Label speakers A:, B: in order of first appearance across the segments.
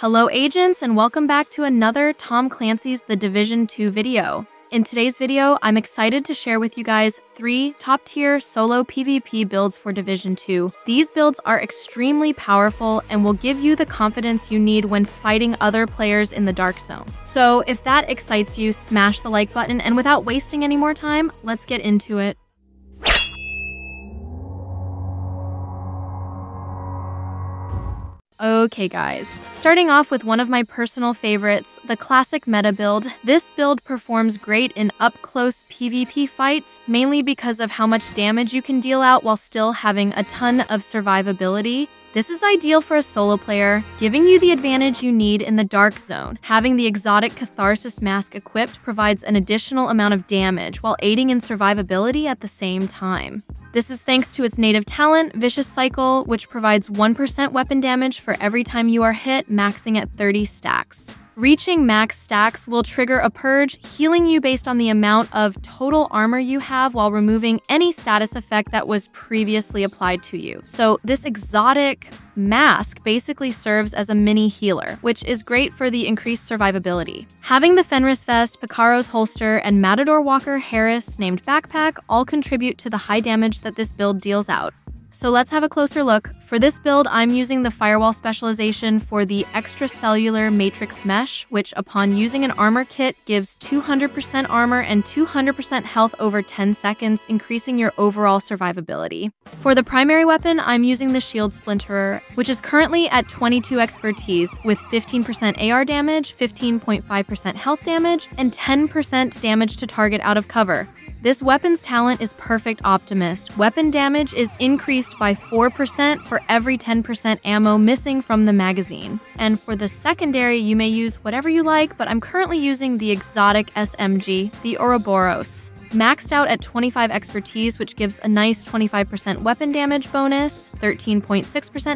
A: Hello agents and welcome back to another Tom Clancy's The Division 2 video. In today's video, I'm excited to share with you guys three top tier solo PvP builds for Division 2. These builds are extremely powerful and will give you the confidence you need when fighting other players in the Dark Zone. So if that excites you, smash the like button and without wasting any more time, let's get into it. Okay guys, starting off with one of my personal favorites, the classic meta build. This build performs great in up-close PvP fights, mainly because of how much damage you can deal out while still having a ton of survivability. This is ideal for a solo player, giving you the advantage you need in the Dark Zone. Having the exotic Catharsis Mask equipped provides an additional amount of damage while aiding in survivability at the same time. This is thanks to its native talent, Vicious Cycle, which provides 1% weapon damage for every time you are hit, maxing at 30 stacks. Reaching max stacks will trigger a purge, healing you based on the amount of total armor you have while removing any status effect that was previously applied to you. So this exotic mask basically serves as a mini healer, which is great for the increased survivability. Having the Fenris vest, Picaro's holster, and Matador Walker Harris named backpack all contribute to the high damage that this build deals out. So let's have a closer look. For this build, I'm using the firewall specialization for the extracellular matrix mesh, which upon using an armor kit gives 200% armor and 200% health over 10 seconds, increasing your overall survivability. For the primary weapon, I'm using the shield splinterer, which is currently at 22 expertise with 15% AR damage, 15.5% health damage, and 10% damage to target out of cover. This weapon's talent is Perfect Optimist. Weapon damage is increased by 4% for every 10% ammo missing from the magazine. And for the secondary, you may use whatever you like, but I'm currently using the exotic SMG, the Ouroboros maxed out at 25 expertise, which gives a nice 25% weapon damage bonus, 13.6%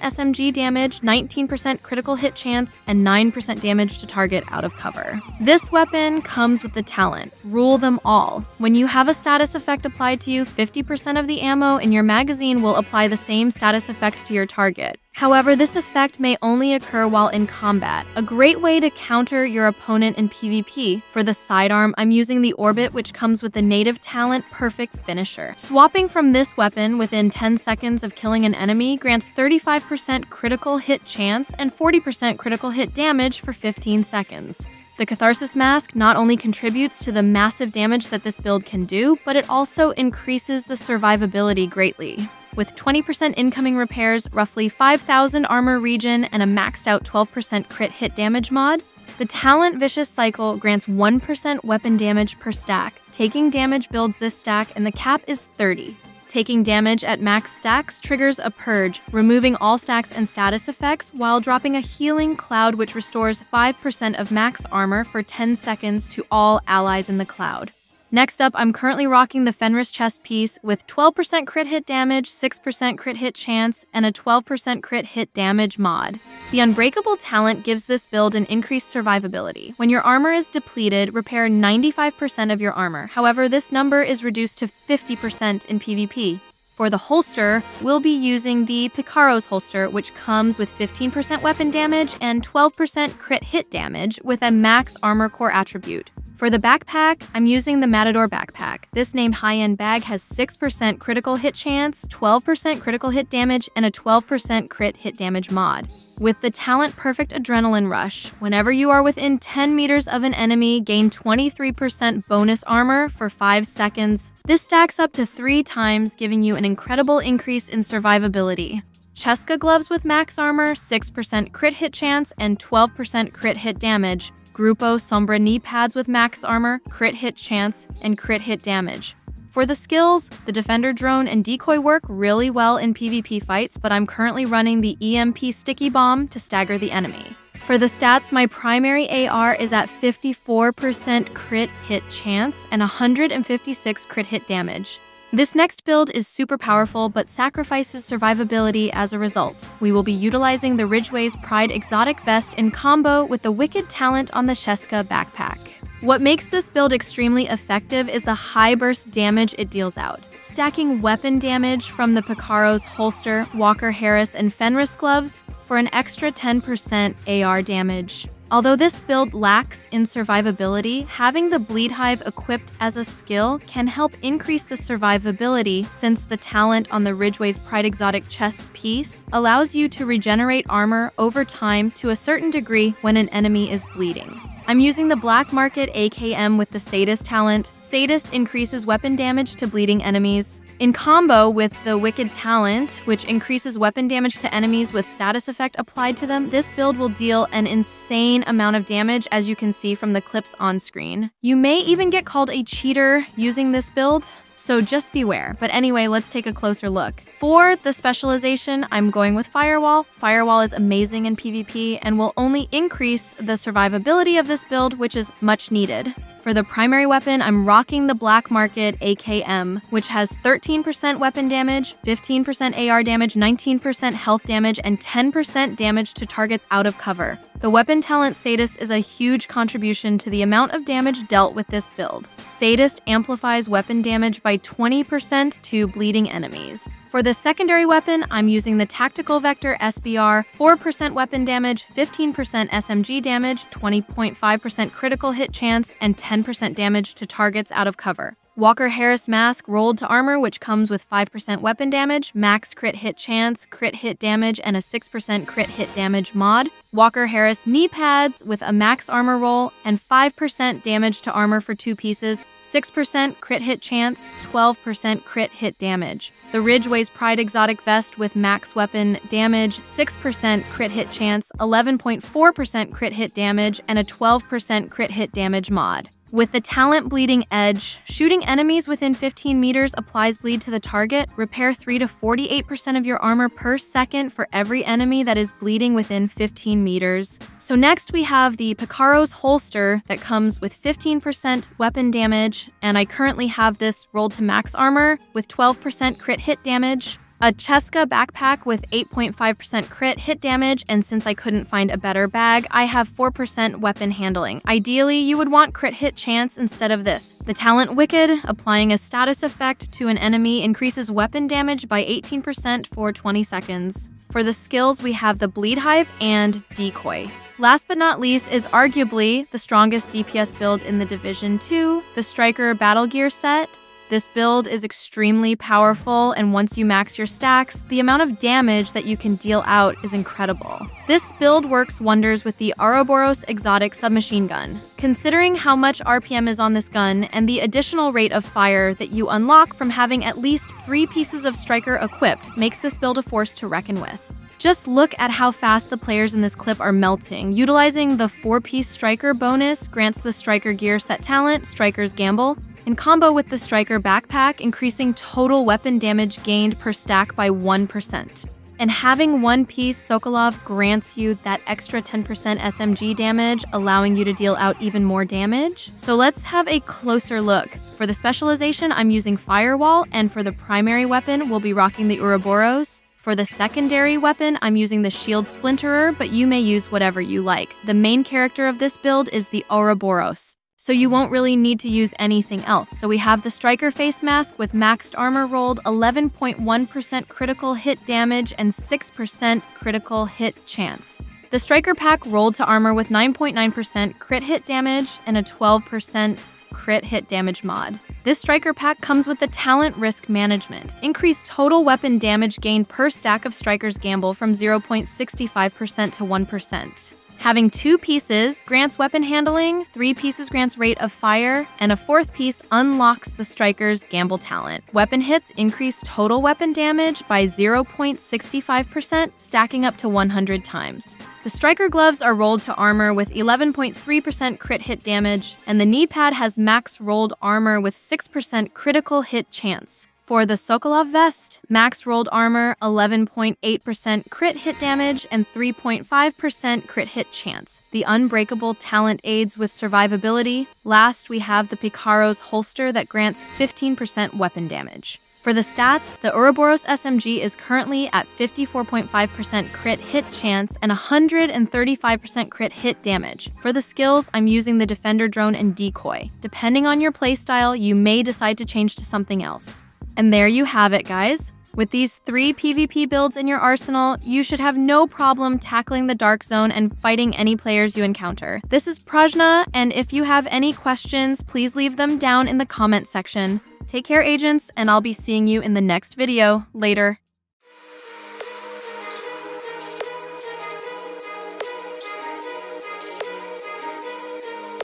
A: SMG damage, 19% critical hit chance, and 9% damage to target out of cover. This weapon comes with the talent, Rule Them All. When you have a status effect applied to you, 50% of the ammo in your magazine will apply the same status effect to your target. However, this effect may only occur while in combat, a great way to counter your opponent in PvP. For the sidearm, I'm using the Orbit which comes with the native talent Perfect Finisher. Swapping from this weapon within 10 seconds of killing an enemy grants 35% critical hit chance and 40% critical hit damage for 15 seconds. The Catharsis Mask not only contributes to the massive damage that this build can do, but it also increases the survivability greatly with 20% incoming repairs, roughly 5,000 armor regen, and a maxed out 12% crit hit damage mod, the Talent Vicious Cycle grants 1% weapon damage per stack. Taking damage builds this stack, and the cap is 30. Taking damage at max stacks triggers a purge, removing all stacks and status effects while dropping a healing cloud which restores 5% of max armor for 10 seconds to all allies in the cloud. Next up, I'm currently rocking the Fenris chest piece with 12% crit hit damage, 6% crit hit chance, and a 12% crit hit damage mod. The Unbreakable talent gives this build an increased survivability. When your armor is depleted, repair 95% of your armor. However, this number is reduced to 50% in PvP. For the holster, we'll be using the Picaro's holster, which comes with 15% weapon damage and 12% crit hit damage with a max armor core attribute. For the backpack, I'm using the Matador backpack. This named high-end bag has 6% critical hit chance, 12% critical hit damage, and a 12% crit hit damage mod. With the talent Perfect Adrenaline Rush, whenever you are within 10 meters of an enemy, gain 23% bonus armor for 5 seconds. This stacks up to 3 times, giving you an incredible increase in survivability. Ceska gloves with max armor, 6% crit hit chance, and 12% crit hit damage. Grupo Sombra knee pads with max armor, crit hit chance, and crit hit damage. For the skills, the Defender drone and decoy work really well in PvP fights, but I'm currently running the EMP sticky bomb to stagger the enemy. For the stats, my primary AR is at 54% crit hit chance and 156 crit hit damage. This next build is super powerful but sacrifices survivability as a result. We will be utilizing the Ridgeway's Pride Exotic Vest in combo with the Wicked Talent on the Ceska backpack. What makes this build extremely effective is the high burst damage it deals out. Stacking weapon damage from the Picaro's holster, Walker Harris, and Fenris gloves for an extra 10% AR damage. Although this build lacks in survivability, having the Bleed Hive equipped as a skill can help increase the survivability since the talent on the Ridgeway's Pride Exotic chest piece allows you to regenerate armor over time to a certain degree when an enemy is bleeding. I'm using the Black Market AKM with the Sadist talent. Sadist increases weapon damage to bleeding enemies. In combo with the Wicked talent, which increases weapon damage to enemies with status effect applied to them, this build will deal an insane amount of damage as you can see from the clips on screen. You may even get called a cheater using this build so just beware. But anyway, let's take a closer look. For the specialization, I'm going with Firewall. Firewall is amazing in PvP and will only increase the survivability of this build, which is much needed. For the primary weapon, I'm rocking the Black Market AKM, which has 13% weapon damage, 15% AR damage, 19% health damage, and 10% damage to targets out of cover. The weapon talent Sadist is a huge contribution to the amount of damage dealt with this build. Sadist amplifies weapon damage by 20% to bleeding enemies. For the secondary weapon, I'm using the Tactical Vector SBR, 4% weapon damage, 15% SMG damage, 20.5% critical hit chance, and 10% damage to targets out of cover. Walker Harris Mask rolled to armor, which comes with 5% weapon damage, max crit hit chance, crit hit damage, and a 6% crit hit damage mod. Walker Harris knee pads with a max armor roll and 5% damage to armor for two pieces, 6% crit hit chance, 12% crit hit damage. The Ridgeway's Pride Exotic Vest with max weapon damage, 6% crit hit chance, 11.4% crit hit damage, and a 12% crit hit damage mod. With the Talent Bleeding Edge, shooting enemies within 15 meters applies bleed to the target. Repair 3 to 48% of your armor per second for every enemy that is bleeding within 15 meters. So next we have the Picaro's holster that comes with 15% weapon damage, and I currently have this rolled to max armor with 12% crit hit damage a Ceska backpack with 8.5% crit hit damage, and since I couldn't find a better bag, I have 4% weapon handling. Ideally, you would want crit hit chance instead of this. The talent Wicked, applying a status effect to an enemy, increases weapon damage by 18% for 20 seconds. For the skills, we have the Bleed Hive and Decoy. Last but not least is arguably the strongest DPS build in the Division 2, the Striker Battle Gear set. This build is extremely powerful, and once you max your stacks, the amount of damage that you can deal out is incredible. This build works wonders with the Ouroboros Exotic Submachine Gun. Considering how much RPM is on this gun and the additional rate of fire that you unlock from having at least three pieces of Striker equipped makes this build a force to reckon with. Just look at how fast the players in this clip are melting. Utilizing the 4-piece Striker bonus grants the Striker gear set talent, Striker's Gamble, in combo with the Striker backpack, increasing total weapon damage gained per stack by 1%. And having one piece Sokolov grants you that extra 10% SMG damage, allowing you to deal out even more damage. So let's have a closer look. For the specialization, I'm using Firewall, and for the primary weapon, we'll be rocking the Ouroboros. For the secondary weapon, I'm using the Shield Splinterer, but you may use whatever you like. The main character of this build is the Ouroboros so you won't really need to use anything else. So we have the Striker Face Mask with maxed armor rolled, 11.1% critical hit damage, and 6% critical hit chance. The Striker Pack rolled to armor with 9.9% crit hit damage and a 12% crit hit damage mod. This Striker Pack comes with the Talent Risk Management. Increase total weapon damage gained per stack of Striker's Gamble from 0.65% to 1%. Having two pieces grants weapon handling, three pieces grants rate of fire, and a fourth piece unlocks the striker's gamble talent. Weapon hits increase total weapon damage by 0.65%, stacking up to 100 times. The striker gloves are rolled to armor with 11.3% crit hit damage, and the knee pad has max rolled armor with 6% critical hit chance. For the Sokolov vest, max rolled armor, 11.8% crit hit damage, and 3.5% crit hit chance. The Unbreakable talent aids with survivability. Last, we have the Picaro's holster that grants 15% weapon damage. For the stats, the Ouroboros SMG is currently at 54.5% crit hit chance and 135% crit hit damage. For the skills, I'm using the Defender Drone and Decoy. Depending on your playstyle, you may decide to change to something else. And there you have it, guys. With these three PvP builds in your arsenal, you should have no problem tackling the Dark Zone and fighting any players you encounter. This is Prajna, and if you have any questions, please leave them down in the comments section. Take care, agents, and I'll be seeing you in the next video. Later.